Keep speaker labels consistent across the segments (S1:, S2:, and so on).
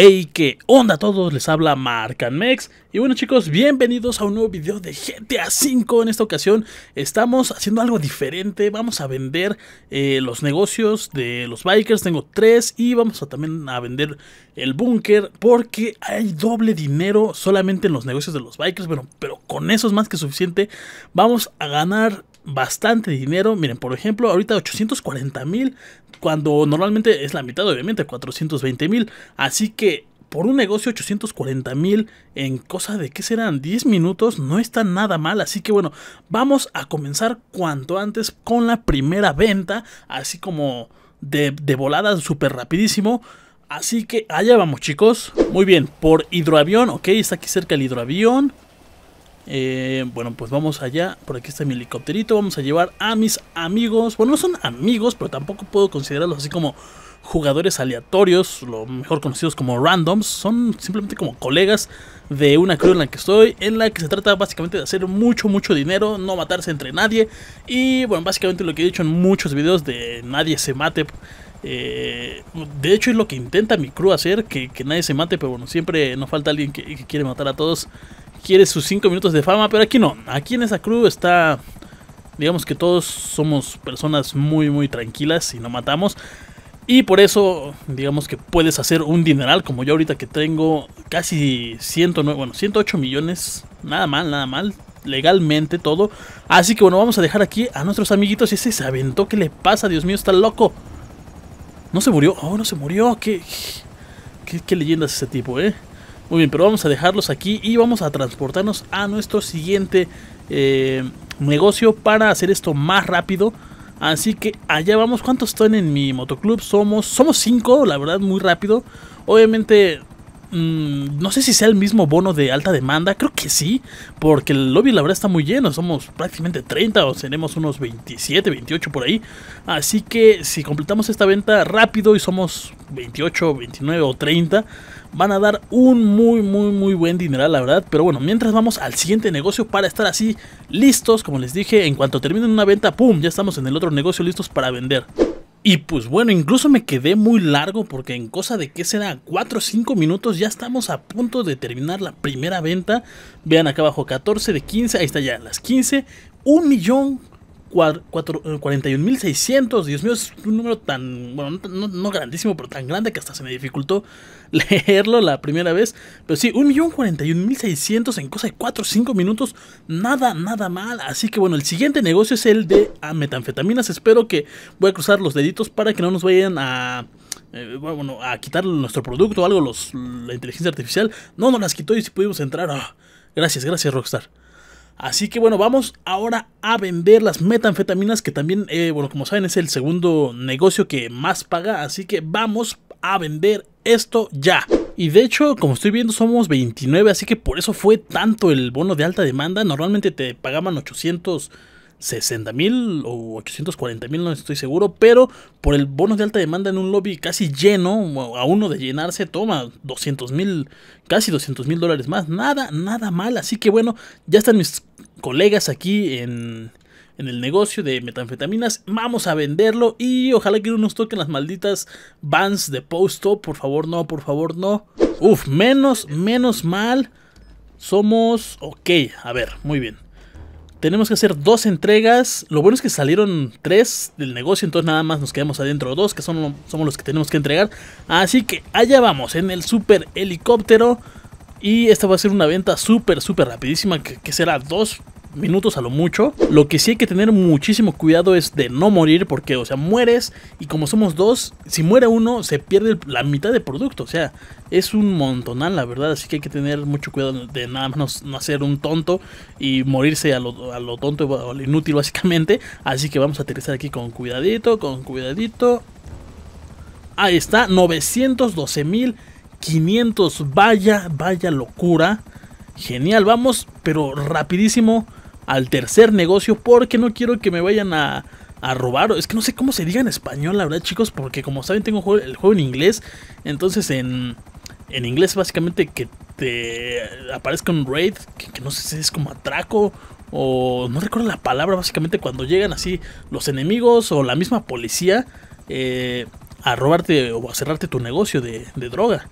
S1: Hey, ¿qué onda a todos? Les habla Marcanmex Y bueno chicos, bienvenidos a un nuevo video de GTA V En esta ocasión estamos haciendo algo diferente. Vamos a vender eh, los negocios de los bikers. Tengo tres y vamos a también a vender el búnker Porque hay doble dinero solamente en los negocios de los bikers. Bueno, pero con eso es más que suficiente. Vamos a ganar bastante dinero. Miren, por ejemplo, ahorita 840 mil, cuando normalmente es la mitad, obviamente, 420 mil. Así que por un negocio 840 mil en cosa de que serán 10 minutos no está nada mal. Así que bueno, vamos a comenzar cuanto antes con la primera venta, así como de, de volada súper rapidísimo. Así que allá vamos chicos. Muy bien, por hidroavión, ok, está aquí cerca el hidroavión. Eh, bueno, pues vamos allá. Por aquí está mi helicópterito. Vamos a llevar a mis amigos. Bueno, no son amigos, pero tampoco puedo considerarlos así como jugadores aleatorios, lo mejor conocidos como randoms. Son simplemente como colegas de una crew en la que estoy, en la que se trata básicamente de hacer mucho, mucho dinero, no matarse entre nadie. Y bueno, básicamente lo que he dicho en muchos videos de nadie se mate. Eh, de hecho es lo que intenta mi crew hacer, que, nadie se mate, pero bueno, siempre nos falta alguien que quiere matar a todos quiere sus 5 minutos de fama, pero aquí no. Aquí en esa crew está, digamos que todos somos personas muy, muy tranquilas y no matamos. Y por eso, digamos que puedes hacer un dineral, como yo ahorita que tengo casi 109, bueno, 108 millones. Nada mal, nada mal. Legalmente todo. Así que bueno, vamos a dejar aquí a nuestros amiguitos. Y ese se aventó, ¿qué le pasa? Dios mío, está loco. No se murió. Oh, no se murió. Qué, qué, qué leyenda es ese tipo, eh. Muy bien, pero vamos a dejarlos aquí y vamos a transportarnos a nuestro siguiente eh, negocio para hacer esto más rápido. Así que allá vamos. ¿Cuántos están en mi motoclub? Somos, somos cinco, la verdad, muy rápido. Obviamente Mm, no sé si sea el mismo bono de alta demanda, creo que sí, porque el lobby la verdad está muy lleno, somos prácticamente 30 o tenemos unos 27, 28 por ahí. Así que si completamos esta venta rápido y somos 28, 29 o 30, van a dar un muy, muy, muy buen dineral, la verdad. Pero bueno, mientras vamos al siguiente negocio para estar así listos, como les dije, en cuanto terminen una venta, ¡pum! Ya estamos en el otro negocio listos para vender. Y pues bueno, incluso me quedé muy largo porque en cosa de que será 4 o 5 minutos ya estamos a punto de terminar la primera venta. Vean acá abajo, 14 de 15, ahí está ya, las 15, un millón 41.600, eh, Dios mío, es un número tan, bueno, no, grandísimo, pero tan grande que hasta se me dificultó leerlo la primera vez. Pero sí, 1.041.600 en cosa de 4 o 5 minutos, nada, nada mal. Así que bueno, el siguiente negocio es el de metanfetaminas. Espero que voy a cruzar los deditos para que no nos vayan a... Eh, bueno, a quitar nuestro producto o algo, los, la inteligencia artificial. No, nos las quitó y si pudimos entrar. Ah, gracias, gracias Rockstar. Así que bueno, vamos ahora a vender las metanfetaminas, que también, eh, bueno, como saben, es el segundo negocio que más paga. Así que vamos a vender esto ya. Y de hecho, como estoy viendo, somos 29, así que por eso fue tanto el bono de alta demanda. Normalmente te pagaban 800 60 mil o 840 mil, no estoy seguro, pero por el bono de alta demanda en un lobby casi lleno, a uno de llenarse, toma 200 mil, casi 200 mil dólares más, nada, nada mal, así que bueno, ya están mis colegas aquí en, en el negocio de metanfetaminas, vamos a venderlo y ojalá que no nos toquen las malditas bans de posto, por favor no, por favor no, uf, menos, menos mal, somos, ok, a ver, muy bien. Tenemos que hacer dos entregas. Lo bueno es que salieron tres del negocio, entonces nada más nos quedamos adentro dos, que son, somos los que tenemos que entregar. Así que allá vamos, en el super helicóptero. Y esta va a ser una venta súper, súper rapidísima, que, será dos minutos a lo mucho. Lo que sí hay que tener muchísimo cuidado es de no morir porque, o sea, mueres y como somos dos, si muere uno se pierde la mitad del producto. O sea, es un montonal, la verdad. Así que hay que tener mucho cuidado de nada más no, hacer un tonto y morirse a lo, a lo tonto o a lo inútil básicamente. Así que vamos a aterrizar aquí con cuidadito, con cuidadito. Ahí está, 912.500. Vaya, vaya locura. Genial, vamos, pero rapidísimo al tercer negocio porque no quiero que me vayan a, a robar. Es que no sé cómo se diga en español, la verdad, chicos, porque como saben, tengo el juego en inglés. Entonces, en, en inglés, básicamente, que te aparezca un raid, que, no sé si es como atraco o no recuerdo la palabra, básicamente, cuando llegan así los enemigos o la misma policía eh, a robarte o a cerrarte tu negocio de droga.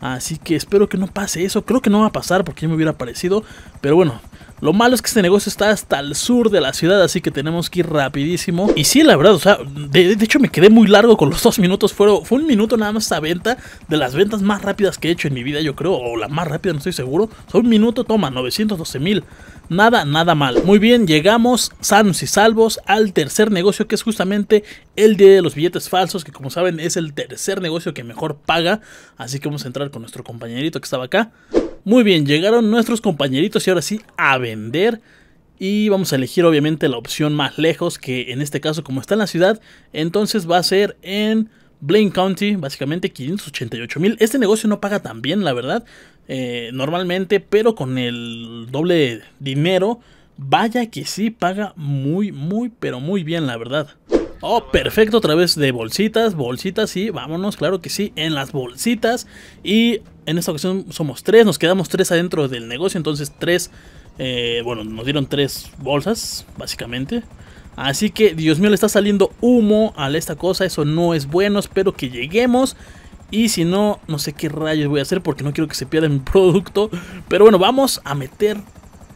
S1: Así que espero que no pase eso. Creo que no va a pasar porque ya me hubiera parecido. Pero bueno, lo malo es que este negocio está hasta el sur de la ciudad, así que tenemos que ir rapidísimo. Y sí, la verdad, o sea, de, hecho me quedé muy largo con los dos minutos. Fue, fue un minuto nada más esta venta, de las ventas más rápidas que he hecho en mi vida, yo creo, o la más rápida, no estoy seguro. O sea, un minuto, toma, 912 mil. Nada, nada mal. Muy bien, llegamos sanos y salvos al tercer negocio que es justamente el de los billetes falsos, que como saben es el tercer negocio que mejor paga. Así que vamos a entrar con nuestro compañerito que estaba acá. Muy bien, llegaron nuestros compañeritos y ahora sí a vender. Y vamos a elegir obviamente la opción más lejos, que en este caso como está en la ciudad, entonces va a ser en Blaine County, básicamente 588 mil. Este negocio no paga tan bien, la verdad, eh, normalmente, pero con el doble dinero, vaya que sí paga muy, muy, pero muy bien, la verdad. Oh, perfecto, otra vez de bolsitas, bolsitas, sí, vámonos, claro que sí, en las bolsitas. Y en esta ocasión somos tres, nos quedamos tres adentro del negocio, entonces tres, eh, bueno, nos dieron tres bolsas, básicamente. Así que, Dios mío, le está saliendo humo a esta cosa. Eso no es bueno. Espero que lleguemos. Y si no, no sé qué rayos voy a hacer porque no quiero que se pierda mi producto. Pero bueno, vamos a meter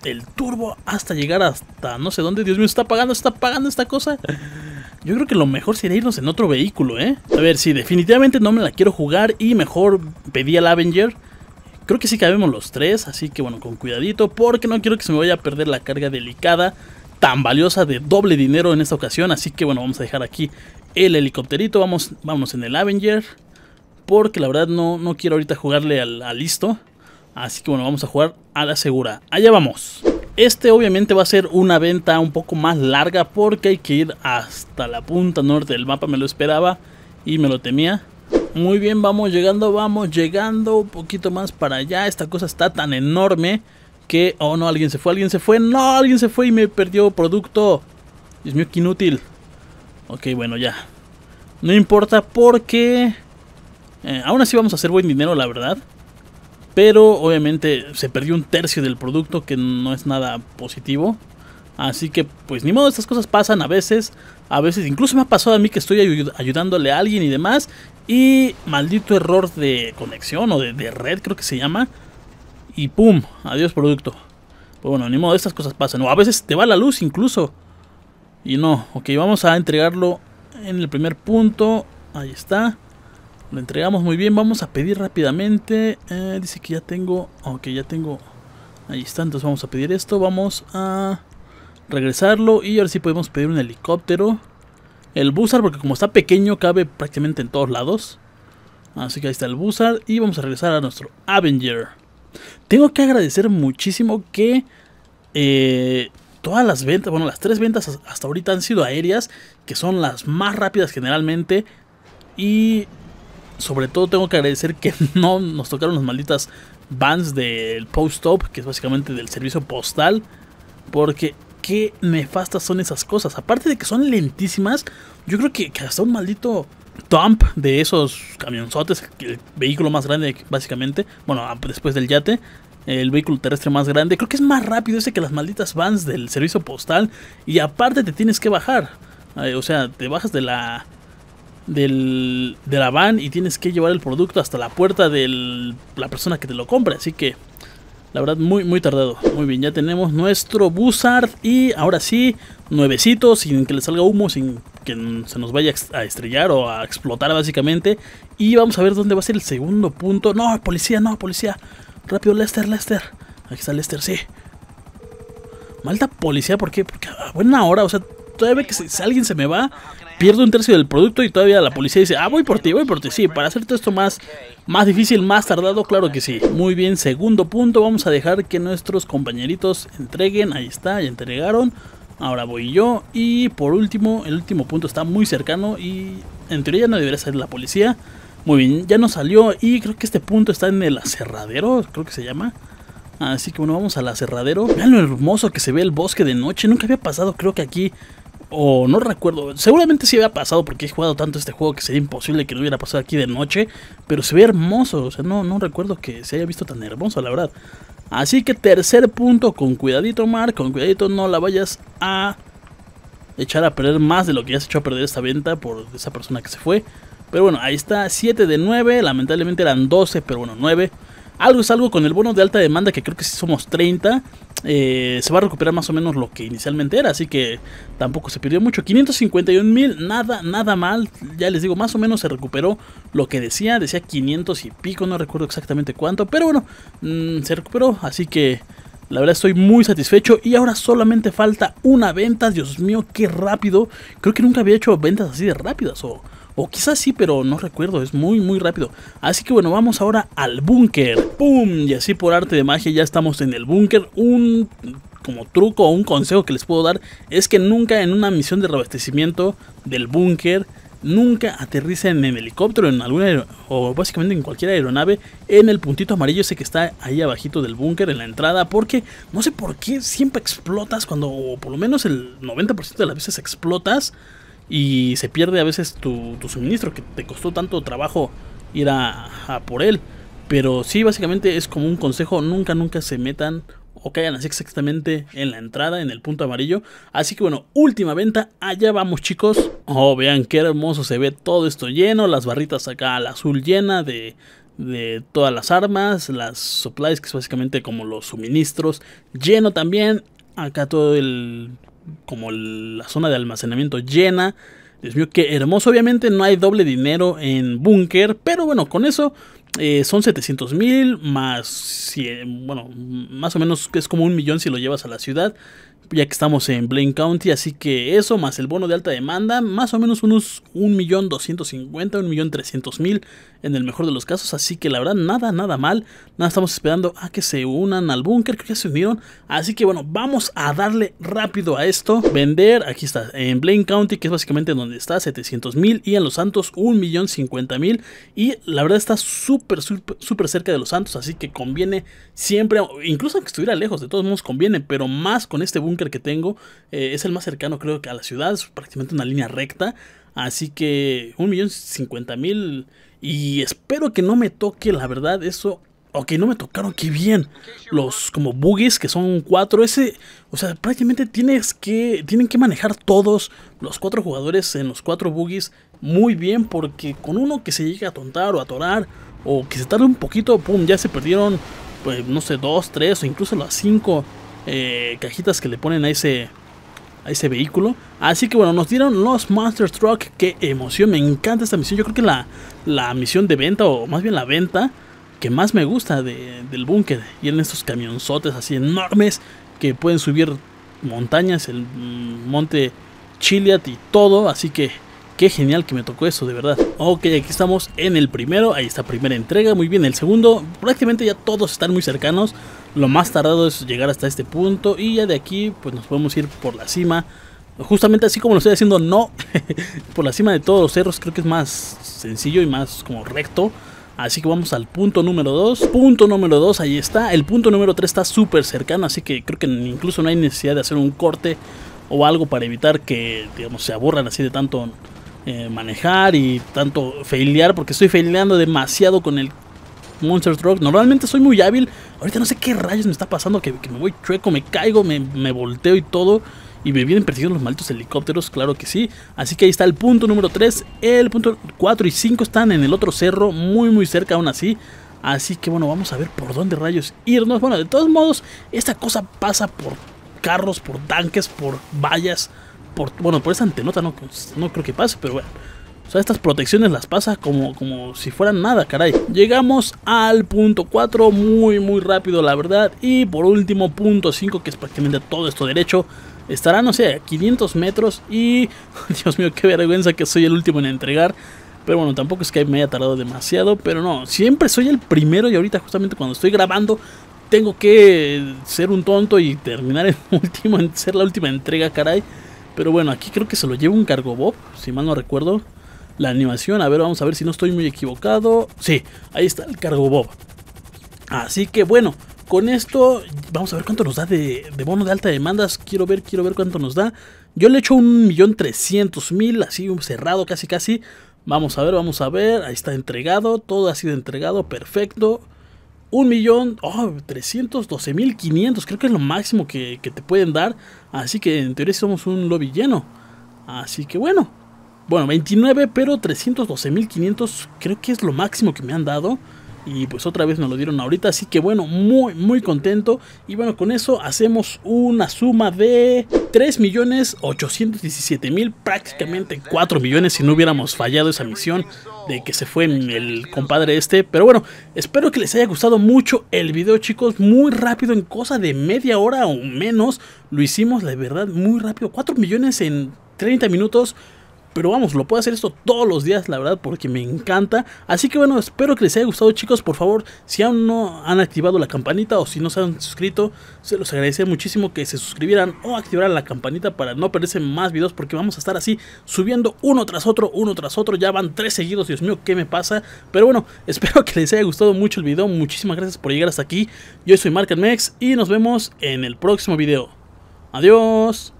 S1: el turbo hasta llegar hasta no sé dónde. Dios mío, está apagando, está apagando esta cosa. Yo creo que lo mejor sería irnos en otro vehículo, ¿eh? A ver, si definitivamente no me la quiero jugar y mejor pedí al Avenger. Creo que sí cabemos los tres, así que bueno, con cuidadito porque no quiero que se me vaya a perder la carga delicada tan valiosa de doble dinero en esta ocasión. Así que bueno, vamos a dejar aquí el helicópterito. Vamos, vamos en el Avenger. Porque la verdad no, no quiero ahorita jugarle al, listo. Así que bueno, vamos a jugar a la segura. Allá vamos. Este obviamente va a ser una venta un poco más larga porque hay que ir hasta la punta norte del mapa. Me lo esperaba y me lo temía. Muy bien, vamos llegando, vamos llegando un poquito más para allá. Esta cosa está tan enorme que... Oh, no, alguien se fue, alguien se fue. No, alguien se fue y me perdió producto. Dios mío, qué inútil. Ok, bueno, ya. No importa porque... Eh, aún así vamos a hacer buen dinero, la verdad. Pero obviamente se perdió un tercio del producto que no es nada positivo. Así que pues ni modo, estas cosas pasan a veces. A veces incluso me ha pasado a mí que estoy ayudándole a alguien y demás. Y maldito error de conexión o de red creo que se llama y ¡pum! Adiós producto. Pues bueno, ni modo, estas cosas pasan. O a veces te va la luz incluso. Y no, ok, vamos a entregarlo en el primer punto. Ahí está. Lo entregamos muy bien. Vamos a pedir rápidamente. Eh, dice que ya tengo... Ok, ya tengo... Ahí está, entonces vamos a pedir esto. Vamos a regresarlo. Y ahora sí podemos pedir un helicóptero. El Buzzard, porque como está pequeño, cabe prácticamente en todos lados. Así que ahí está el Buzzard. Y vamos a regresar a nuestro Avenger. Tengo que agradecer muchísimo que eh, todas las ventas, bueno, las tres ventas hasta ahorita han sido aéreas, que son las más rápidas generalmente. Y sobre todo tengo que agradecer que no nos tocaron las malditas vans del post-op, que es básicamente del servicio postal. Porque qué nefastas son esas cosas. Aparte de que son lentísimas, yo creo que, que hasta un maldito Dump de esos camionzotes, el vehículo más grande básicamente, bueno, después del yate, el vehículo terrestre más grande, creo que es más rápido ese que las malditas vans del servicio postal y aparte te tienes que bajar, o sea, te bajas de la del, de la van y tienes que llevar el producto hasta la puerta de la persona que te lo compra, así que la verdad, muy, muy tardado. Muy bien, ya tenemos nuestro Buzzard. Y ahora sí, nuevecito, sin que le salga humo, sin que se nos vaya a estrellar o a explotar básicamente. Y vamos a ver dónde va a ser el segundo punto. No, policía, no, policía. Rápido, Lester, Lester. Aquí está Lester, sí. Malta policía, ¿por qué? Porque a buena hora, o sea, todavía que si alguien se me va, pierdo un tercio del producto y todavía la policía dice, ah, voy por ti, voy por ti. Sí, para hacerte esto más, más difícil, más tardado, claro que sí. Muy bien, segundo punto, vamos a dejar que nuestros compañeritos entreguen. Ahí está, ya entregaron. Ahora voy yo. Y por último, el último punto está muy cercano y en teoría no debería ser la policía. Muy bien, ya nos salió y creo que este punto está en el aserradero, creo que se llama. Así que bueno, vamos al aserradero. Vean lo hermoso que se ve el bosque de noche. Nunca había pasado, creo que aquí o no recuerdo, seguramente sí había pasado porque he jugado tanto este juego que sería imposible que no hubiera pasado aquí de noche, pero se ve hermoso, o sea, no, no recuerdo que se haya visto tan hermoso, la verdad. Así que tercer punto, con cuidadito Mar, con cuidadito no la vayas a echar a perder más de lo que ya se echó a perder esta venta por esa persona que se fue. Pero bueno, ahí está, 7 de 9, lamentablemente eran 12, pero bueno, 9. Algo es algo con el bono de alta demanda, que creo que si somos 30, eh, se va a recuperar más o menos lo que inicialmente era, así que tampoco se perdió mucho. 551 mil, nada, nada mal, ya les digo, más o menos se recuperó lo que decía, decía 500 y pico, no recuerdo exactamente cuánto, pero bueno, mm, se recuperó, así que la verdad estoy muy satisfecho y ahora solamente falta una venta, Dios mío, qué rápido, creo que nunca había hecho ventas así de rápidas o... O quizás sí, pero no recuerdo, es muy muy rápido. Así que bueno, vamos ahora al búnker. ¡Pum! Y así por arte de magia ya estamos en el búnker. Un como truco o un consejo que les puedo dar es que nunca en una misión de reabastecimiento del búnker nunca aterricen en helicóptero en alguna o básicamente en cualquier aeronave en el puntito amarillo ese que está ahí abajito del búnker en la entrada porque no sé por qué siempre explotas cuando o por lo menos el 90% de las veces explotas y se pierde a veces tu, suministro que te costó tanto trabajo ir a, por él. Pero sí, básicamente es como un consejo, nunca, nunca se metan o caigan así exactamente en la entrada, en el punto amarillo. Así que bueno, última venta, allá vamos chicos. Oh, vean qué hermoso se ve todo esto lleno, las barritas acá al azul llena de, de todas las armas, las supplies que es básicamente como los suministros, lleno también, acá todo el como la zona de almacenamiento llena. Dios mío, qué hermoso. Obviamente no hay doble dinero en búnker, pero bueno, con eso eh, son 700 mil más, bueno, más o menos es como un millón si lo llevas a la ciudad ya que estamos en Blaine County, así que eso más el bono de alta demanda, más o menos unos 1.250.000, 1.300.000 en el mejor de los casos, así que la verdad nada, nada mal, nada estamos esperando a que se unan al búnker, que ya se unieron, así que bueno, vamos a darle rápido a esto, vender, aquí está, en Blaine County, que es básicamente donde está, 700.000 y en Los Santos 1.050.000 y la verdad está súper, súper, súper cerca de Los Santos, así que conviene siempre, incluso que estuviera lejos, de todos modos conviene, pero más con este búnker que tengo. Eh, es el más cercano creo que a la ciudad, es prácticamente una línea recta. Así que un millón cincuenta mil. Y espero que no me toque, la verdad, eso. Ok, no me tocaron, qué bien. Los como boogies, que son cuatro. Ese, o sea, prácticamente tienes que, tienen que manejar todos los cuatro jugadores en los cuatro boogies muy bien. Porque con uno que se llegue a tontar o atorar, o que se tarde un poquito, pum, ya se perdieron, pues no sé, dos, tres o incluso las cinco eh, cajitas que le ponen a ese, a ese vehículo. Así que bueno, nos dieron los Monster Truck. Qué emoción, me encanta esta misión. Yo creo que la, la misión de venta, o más bien la venta, que más me gusta del búnker. Y en estos camionzotes así enormes que pueden subir montañas, el mm, monte Chiliat y todo. Así que qué genial que me tocó eso, de verdad. Ok, aquí estamos en el primero, ahí está primera entrega, muy bien. El segundo, prácticamente ya todos están muy cercanos. Lo más tardado es llegar hasta este punto y ya de aquí pues nos podemos ir por la cima. Justamente así como lo estoy haciendo, no, por la cima de todos los cerros creo que es más sencillo y más como recto. Así que vamos al punto número 2. Punto número 2, ahí está. El punto número 3 está súper cercano, así que creo que incluso no hay necesidad de hacer un corte o algo para evitar que, digamos, se aburran así de tanto eh, manejar y tanto failear, porque estoy faileando demasiado con el Monster Truck. Normalmente soy muy hábil. Ahorita no sé qué rayos me está pasando. Que, me voy chueco, me caigo, me, volteo y todo. Y me vienen persiguiendo los malditos helicópteros, claro que sí. Así que ahí está el punto número 3. El punto 4 y 5 están en el otro cerro, muy muy cerca aún así. Así que bueno, vamos a ver por dónde rayos irnos. Bueno, de todos modos, esta cosa pasa por carros, por tanques, por vallas. Bueno, por esa antenota no, no creo que pase, pero bueno. O sea, estas protecciones las pasa como, como si fueran nada, caray. Llegamos al punto 4 muy, muy rápido, la verdad. Y por último, punto 5, que es prácticamente todo esto derecho. Estará, no sé, a 500 metros. Y, Dios mío, qué vergüenza que soy el último en entregar. Pero bueno, tampoco es que me haya tardado demasiado. Pero no, siempre soy el primero. Y ahorita, justamente cuando estoy grabando, tengo que ser un tonto y terminar el último, ser la última entrega, caray. Pero bueno, aquí creo que se lo lleva un cargo Bob, si mal no recuerdo la animación. A ver, vamos a ver si no estoy muy equivocado. Sí, ahí está el cargo Bob. Así que bueno, con esto vamos a ver cuánto nos da de, bono de alta demandas. Quiero ver, quiero ver cuánto nos da. Yo le echo un millón trescientos mil, así cerrado casi casi. Vamos a ver, vamos a ver. Ahí está entregado, todo ha sido entregado, perfecto. Un millón, oh, 312 mil 500, creo que es lo máximo que, que te pueden dar. Así que en teoría somos un lobby lleno. Así que bueno, bueno, 29, pero 312.500 creo que es lo máximo que me han dado. Y pues otra vez nos lo dieron ahorita, así que bueno, muy muy contento. Y bueno, con eso hacemos una suma de 3.817.000, prácticamente 4 millones si no hubiéramos fallado esa misión de que se fue el compadre este. Pero bueno, espero que les haya gustado mucho el video chicos, muy rápido, en cosa de media hora o menos. Lo hicimos, la verdad, muy rápido, 4 millones en 30 minutos. Pero vamos, lo puedo hacer esto todos los días, la verdad, porque me encanta. Así que bueno, espero que les haya gustado, chicos. Por favor, si aún no han activado la campanita o si no se han suscrito, se los agradecería muchísimo que se suscribieran o activaran la campanita para no perderse más videos, porque vamos a estar así subiendo uno tras otro, uno tras otro. Ya van tres seguidos, Dios mío, ¿qué me pasa? Pero bueno, espero que les haya gustado mucho el video. Muchísimas gracias por llegar hasta aquí. Yo soy Mark Mex y nos vemos en el próximo video. Adiós.